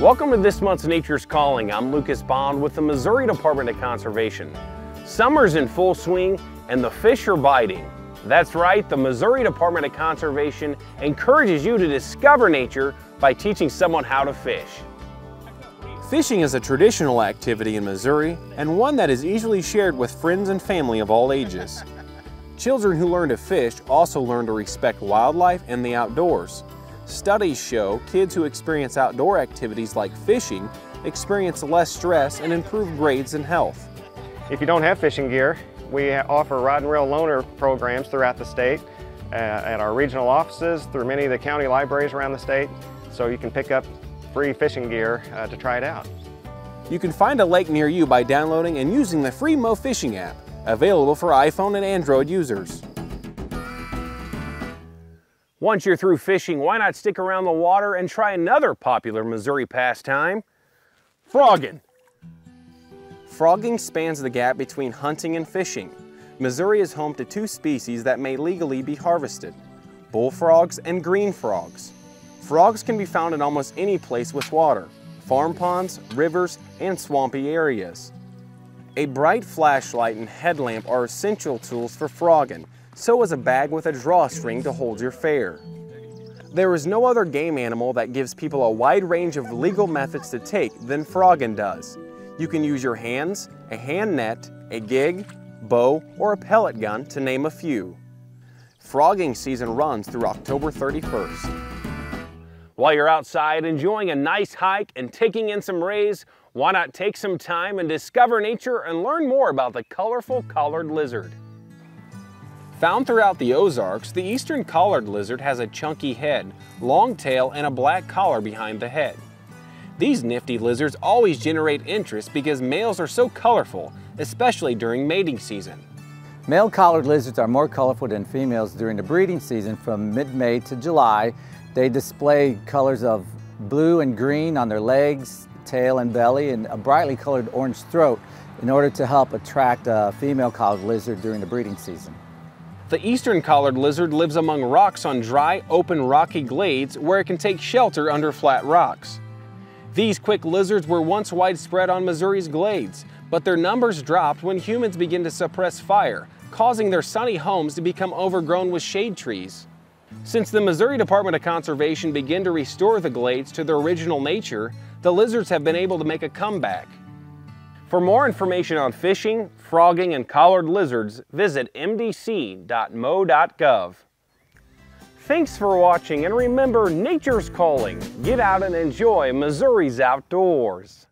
Welcome to this month's Nature's Calling. I'm Lucas Bond with the Missouri Department of Conservation. Summer's in full swing and the fish are biting. That's right, the Missouri Department of Conservation encourages you to discover nature by teaching someone how to fish. Fishing is a traditional activity in Missouri and one that is easily shared with friends and family of all ages. Children who learn to fish also learn to respect wildlife and the outdoors. Studies show kids who experience outdoor activities like fishing experience less stress and improve grades and health. If you don't have fishing gear, we offer rod and reel loaner programs throughout the state, uh, at our regional offices, through many of the county libraries around the state, so you can pick up free fishing gear uh, to try it out. You can find a lake near you by downloading and using the free Mo Fishing app, available for iPhone and Android users. Once you're through fishing, why not stick around the water and try another popular Missouri pastime, frogging. Frogging spans the gap between hunting and fishing. Missouri is home to two species that may legally be harvested, bullfrogs and green frogs. Frogs can be found in almost any place with water, farm ponds, rivers, and swampy areas. A bright flashlight and headlamp are essential tools for frogging, so is a bag with a drawstring to hold your fare. There is no other game animal that gives people a wide range of legal methods to take than frogging does. You can use your hands, a hand net, a gig, bow, or a pellet gun to name a few. Frogging season runs through October 31st. While you're outside enjoying a nice hike and taking in some rays, why not take some time and discover nature and learn more about the colorful collared lizard. Found throughout the Ozarks, the eastern collared lizard has a chunky head, long tail, and a black collar behind the head. These nifty lizards always generate interest because males are so colorful, especially during mating season. Male collared lizards are more colorful than females during the breeding season from mid-May to July. They display colors of blue and green on their legs, tail, and belly, and a brightly colored orange throat in order to help attract a female collared lizard during the breeding season. The eastern collared lizard lives among rocks on dry, open rocky glades where it can take shelter under flat rocks. These quick lizards were once widespread on Missouri's glades, but their numbers dropped when humans began to suppress fire, causing their sunny homes to become overgrown with shade trees. Since the Missouri Department of Conservation began to restore the glades to their original nature, the lizards have been able to make a comeback. For more information on fishing, frogging, and collared lizards, visit mdc.mo.gov. Thanks for watching and remember nature's calling. Get out and enjoy Missouri's outdoors.